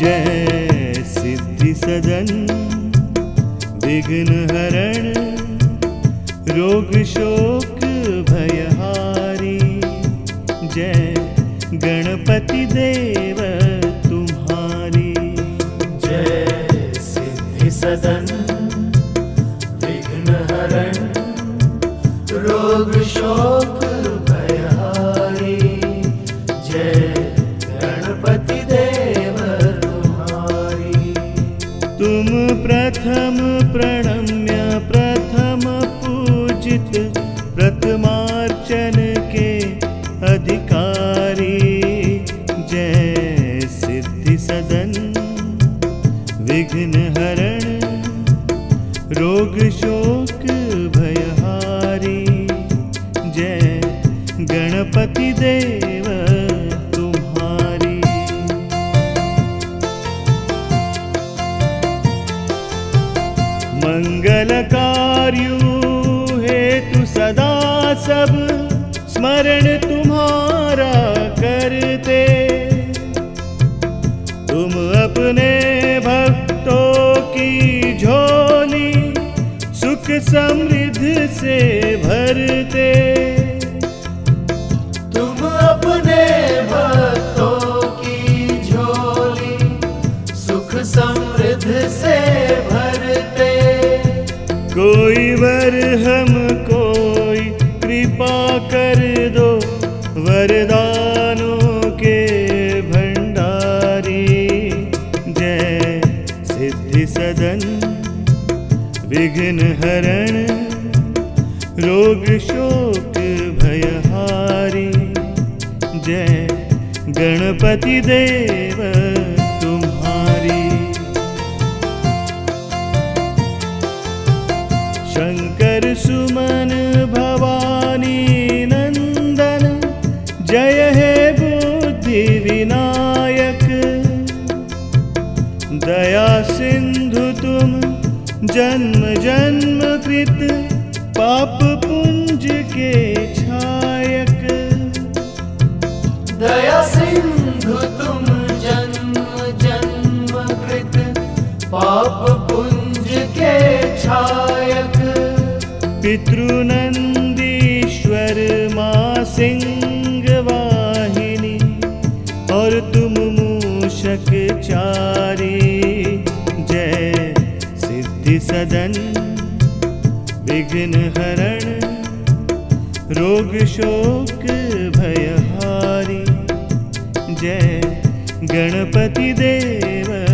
जय सिद्धि सदन विघ्न हरण रोग शोक भयहारी। जय गणपति देव अधिकारी जय सिद्धि सदन विघ्न हरण रोग शोक भयहारी, जय गणपति देव तुम्हारी। मंगल कार्यो हेतु सदा सब स्मरण तुम्हारा करते तुम अपने भक्तों की झोली सुख समृद्धि से भरते तुम अपने भक्तों की झोली सुख समृद्ध से भरते कोई वर हम वरदानों के भंडारी, जय सिद्धि सदन, विघ्न हरण, रोग शोक भयहारी, जय गणपति देव तुम्हारी। शंकर सुमन जय हे बुद्धि विनायक। दया सिंधु तुम जन्म जन्म कृत पाप पुंज के छायक। दया सिंधु तुम जन्म जन्म कृत पाप पुंज के छायक। पितृनंदीश्वर माँ सिंह और तुम मूषक चारी। जय सिद्धि सदन, विघ्न हरण, रोग शोक भयहारी। जय गणपति देव